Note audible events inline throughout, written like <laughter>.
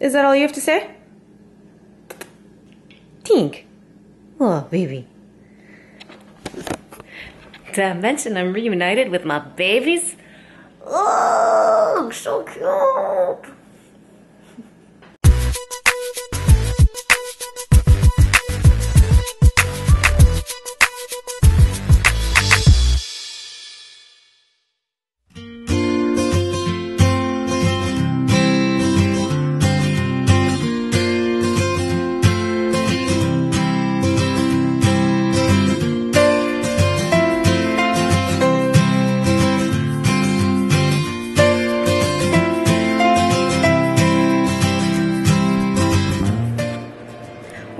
Is that all you have to say? Tink. Oh, baby. Did I mention I'm reunited with my babies? Oh, so cute.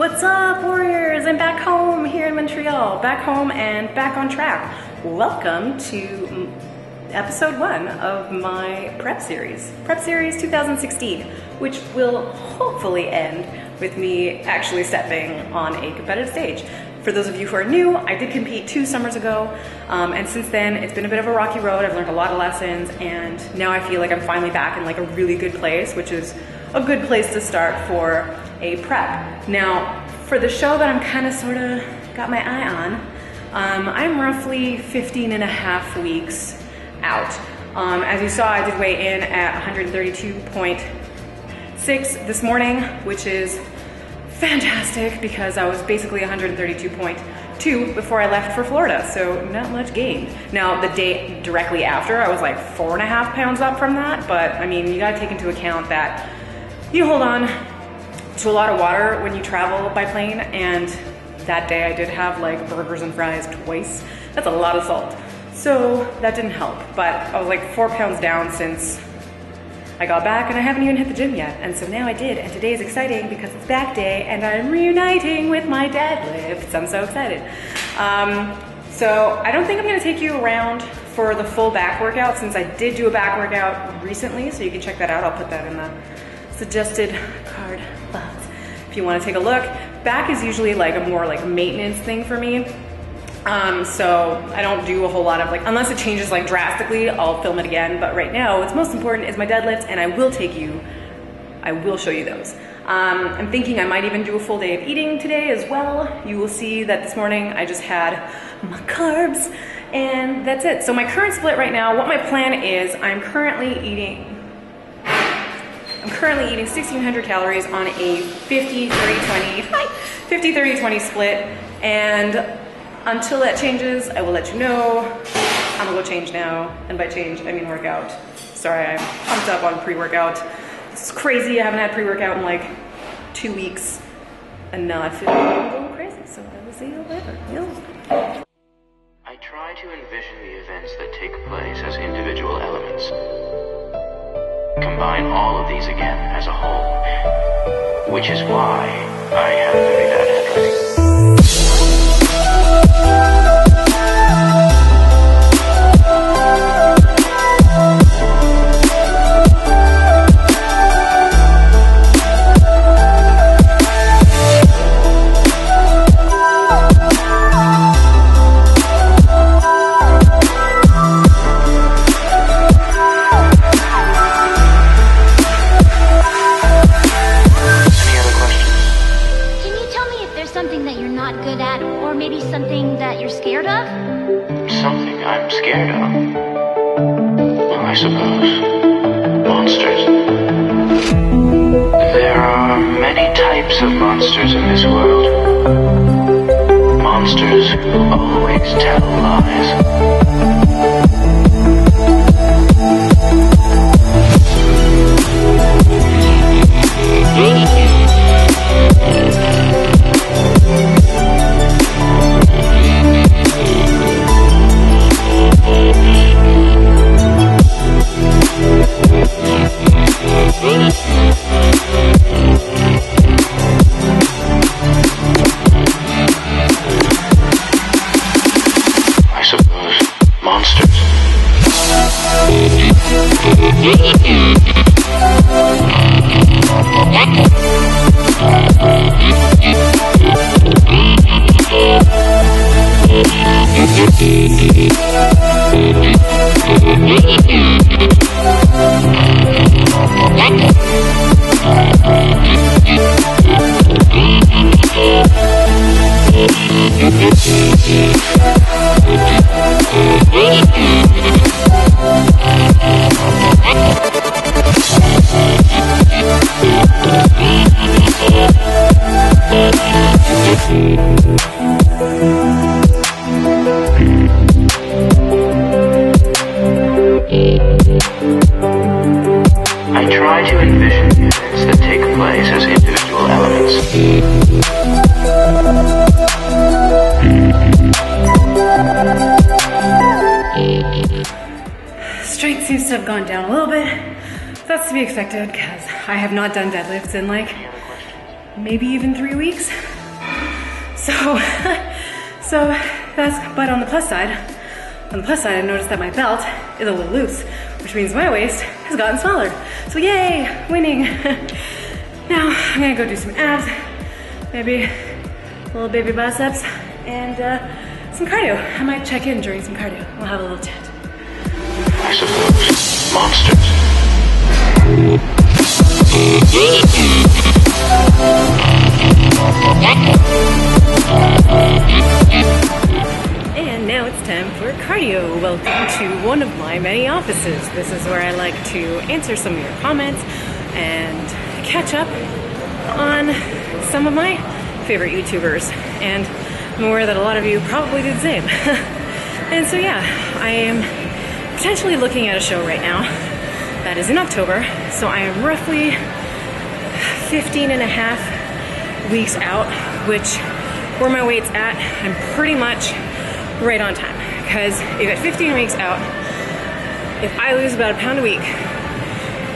What's up, Warriors? I'm back home here in Montreal, back home and back on track. Welcome to episode one of my prep series, Prep Series 2016, which will hopefully end with me actually stepping on a competitive stage. For those of you who are new, I did compete two summers ago, um, and since then it's been a bit of a rocky road. I've learned a lot of lessons, and now I feel like I'm finally back in like a really good place, which is a good place to start for a prep. Now, for the show that I'm kind of sort of got my eye on, um, I'm roughly 15 and a half weeks out. Um, as you saw, I did weigh in at 132.6 this morning, which is fantastic because I was basically 132.2 before I left for Florida, so not much gained. Now, the day directly after, I was like four and a half pounds up from that, but I mean, you gotta take into account that you hold on to a lot of water when you travel by plane, and that day I did have like burgers and fries twice. That's a lot of salt. So that didn't help, but I was like four pounds down since I got back and I haven't even hit the gym yet. And so now I did, and today is exciting because it's back day and I'm reuniting with my deadlifts. I'm so excited. Um, so I don't think I'm gonna take you around for the full back workout since I did do a back workout recently, so you can check that out. I'll put that in the suggested if you wanna take a look. Back is usually like a more like maintenance thing for me. Um, so I don't do a whole lot of like, unless it changes like drastically, I'll film it again. But right now, what's most important is my deadlifts and I will take you, I will show you those. Um, I'm thinking I might even do a full day of eating today as well. You will see that this morning I just had my carbs and that's it. So my current split right now, what my plan is, I'm currently eating currently eating 1600 calories on a 50 30 20 50 30 20 split. And until that changes I will let you know. I'm gonna go change now and by change I mean workout. Sorry I'm pumped up on pre-workout. It's crazy I haven't had pre-workout in like two weeks. And now I feel like I'm going crazy so I will see you later. Yeah. I try to envision the events that take place as individual elements. Combine all of these again as a whole. Which is why I have very bad handwriting. Always tell lies. Thank I try to envision events that take place as individual elements. Strength seems to have gone down a little bit. That's to be expected because I have not done deadlifts in like maybe even three weeks. So, <laughs> so that's, but on the plus side, on the plus side, I noticed that my belt is a little loose, which means my waist has gotten smaller. So yay, winning. <laughs> now I'm gonna go do some abs, maybe a little baby biceps, and uh, some cardio. I might check in during some cardio. We'll have a little chat. Monsters. My many offices. This is where I like to answer some of your comments and catch up on some of my favorite YouTubers. And I'm aware that a lot of you probably do the same. <laughs> and so, yeah, I am potentially looking at a show right now that is in October. So I am roughly 15 and a half weeks out, which where my weight's at, I'm pretty much right on time. Because if at 15 weeks out, if I lose about a pound a week,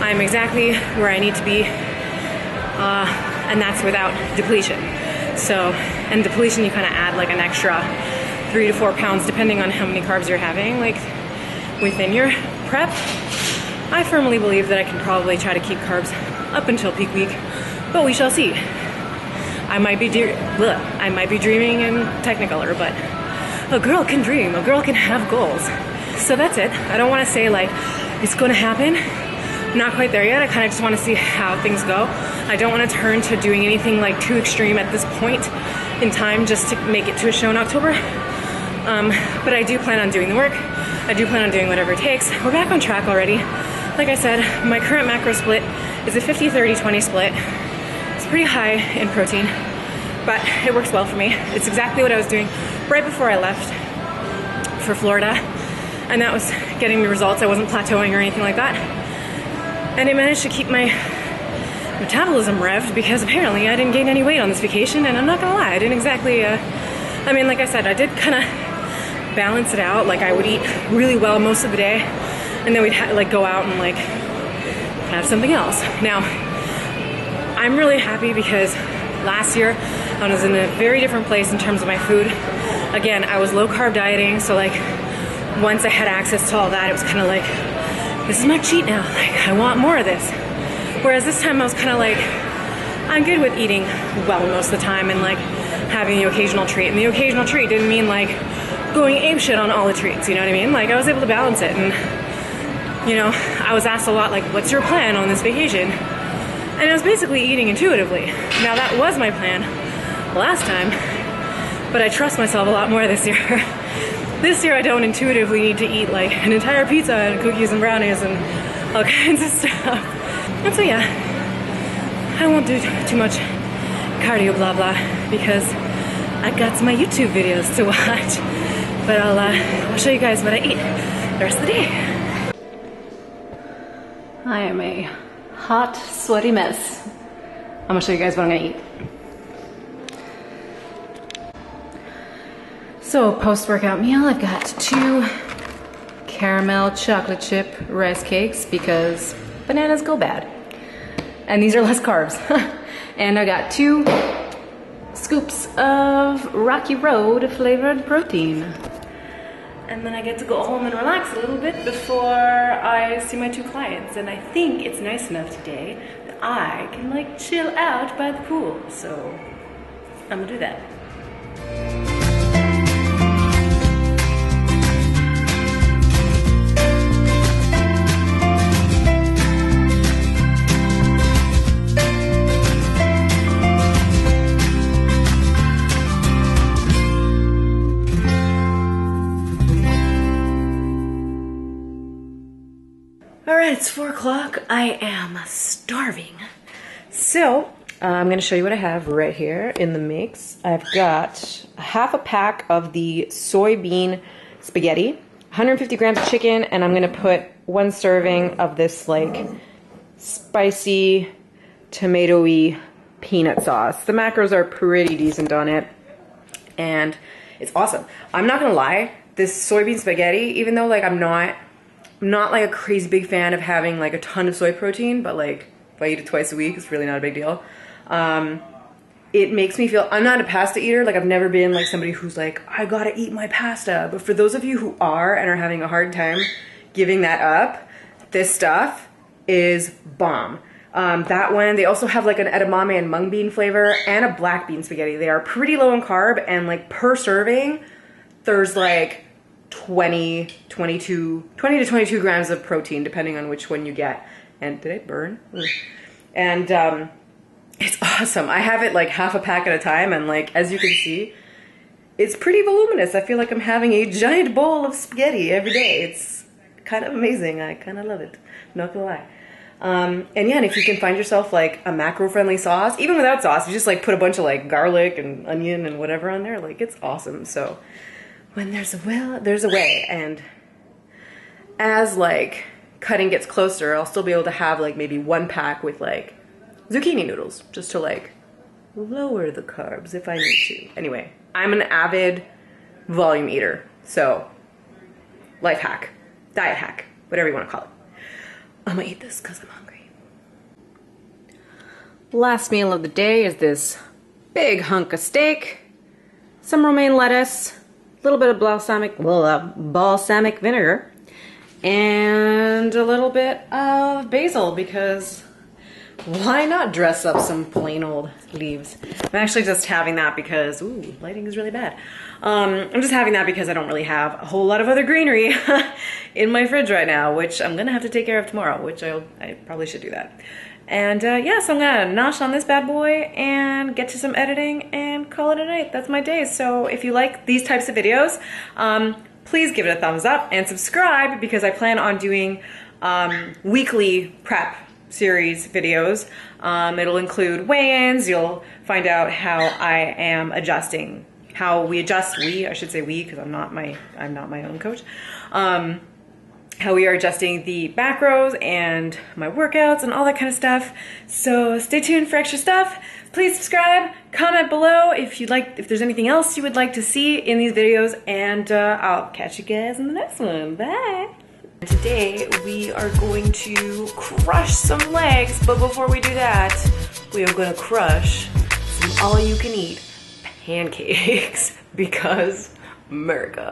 I'm exactly where I need to be, uh, and that's without depletion. So, and depletion, you kind of add like an extra three to four pounds depending on how many carbs you're having, like within your prep. I firmly believe that I can probably try to keep carbs up until peak week, but we shall see. I might be de- I might be dreaming in Technicolor, but a girl can dream. A girl can have goals. So that's it. I don't want to say like it's going to happen. I'm not quite there yet. I kind of just want to see how things go. I don't want to turn to doing anything like too extreme at this point in time just to make it to a show in October. Um, but I do plan on doing the work. I do plan on doing whatever it takes. We're back on track already. Like I said, my current macro split is a 50 30 20 split. It's pretty high in protein, but it works well for me. It's exactly what I was doing right before I left for Florida, and that was getting me results. I wasn't plateauing or anything like that. And I managed to keep my metabolism revved because apparently I didn't gain any weight on this vacation, and I'm not gonna lie, I didn't exactly. Uh, I mean, like I said, I did kind of balance it out. Like I would eat really well most of the day, and then we'd ha- like go out and like have something else. Now, I'm really happy because last year I was in a very different place in terms of my food. Again, I was low carb dieting, so like once I had access to all that, it was kind of like, this is my cheat now. Like I want more of this. Whereas this time I was kind of like, I'm good with eating well most of the time and like having the occasional treat. And the occasional treat didn't mean like going ape shit on all the treats. You know what I mean? Like I was able to balance it and you know, I was asked a lot like, what's your plan on this vacation? And I was basically eating intuitively. Now that was my plan last time, but I trust myself a lot more this year. <laughs> this year I don't intuitively need to eat like an entire pizza and cookies and brownies and all <laughs> kinds of stuff. And so yeah, I won't do too much cardio blah blah because I got my YouTube videos to <laughs> watch. But I'll, uh, I'll show you guys what I eat the rest of the day. I am a hot, sweaty mess. I'm gonna show you guys what I'm gonna eat. So, post workout meal, I've got two caramel chocolate chip rice cakes because bananas go bad. And these are less carbs. <laughs> and I got two scoops of Rocky Road flavored protein. And then I get to go home and relax a little bit before I see my two clients. And I think it's nice enough today that I can like chill out by the pool. So I'm gonna do that. Four o'clock. I am starving. So, uh, I'm going to show you what I have right here in the mix. I've got half a pack of the soybean spaghetti, 150 grams of chicken, and I'm going to put one serving of this like spicy, tomatoey peanut sauce. The macros are pretty decent on it, and it's awesome. I'm not gonna lie, this soybean spaghetti, even though like I'm not, I'm not like a crazy big fan of having like a ton of soy protein, but like if I eat it twice a week, it's really not a big deal. Um, it makes me feel I'm not a pasta eater. Like I've never been like somebody who's like I gotta eat my pasta. But for those of you who are and are having a hard time giving that up, this stuff is bomb. Um, that one, they also have like an edamame and mung bean flavor and a black bean spaghetti. They are pretty low in carb and like per serving, there's like 20, 22, 20 to 22 grams of protein depending on which one you get. And did it burn? And um, it's awesome. I have it like half a pack at a time and like as you can see, it's pretty voluminous. I feel like I'm having a giant bowl of spaghetti every day. It's kind of amazing. I kind of love it. Not gonna lie. Um, and yeah, and if you can find yourself like a macro friendly sauce, even without sauce, you just like put a bunch of like garlic and onion and whatever on there, like it's awesome. So when there's a will, there's a way. And as like cutting gets closer, I'll still be able to have like maybe one pack with like zucchini noodles just to like lower the carbs if I need to. Anyway, I'm an avid volume eater. So life hack, diet hack, whatever you want to call it. I'm gonna eat this because I'm hungry. Last meal of the day is this big hunk of steak, some romaine lettuce, little bit of balsamic, well, uh, balsamic vinegar, and a little bit of basil because why not dress up some plain old leaves? I'm actually just having that because, ooh, lighting is really bad. Um, I'm just having that because I don't really have a whole lot of other greenery <laughs> in my fridge right now, which I'm gonna have to take care of tomorrow, which I'll, I probably should do that. And uh, yeah, so I'm gonna nosh on this bad boy and get to some editing and call it a night. That's my day. So if you like these types of videos, um, please give it a thumbs up and subscribe because I plan on doing um, weekly prep series videos. Um, it'll include weigh-ins. You'll find out how I am adjusting, how we adjust. We, I should say we, because I'm not my I'm not my own coach. How we are adjusting the macros and my workouts and all that kind of stuff. So stay tuned for extra stuff. Please subscribe, comment below if you'd like, if there's anything else you would like to see in these videos, and uh, I'll catch you guys in the next one. Bye. Today we are going to crush some legs, but before we do that, we are gonna crush some all you can eat pancakes <laughs> because America.